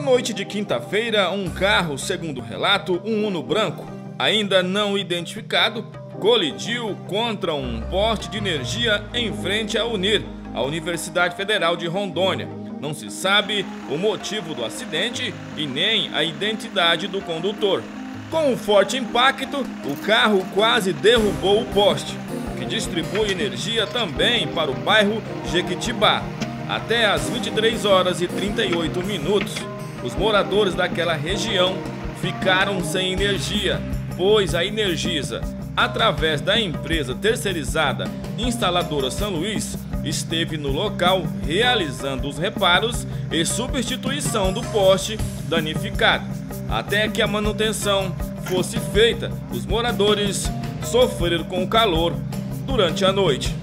noite de quinta-feira, um carro, segundo o relato, um Uno branco, ainda não identificado, colidiu contra um poste de energia em frente à UNIR, a Universidade Federal de Rondônia. Não se sabe o motivo do acidente e nem a identidade do condutor. Com um forte impacto, o carro quase derrubou o poste, que distribui energia também para o bairro Jequitibá. Até às 23 horas e 38 minutos, os moradores daquela região ficaram sem energia, pois a Energisa, através da empresa terceirizada instaladora São Luís, esteve no local realizando os reparos e substituição do poste danificado. Até que a manutenção fosse feita, os moradores sofreram com o calor durante a noite.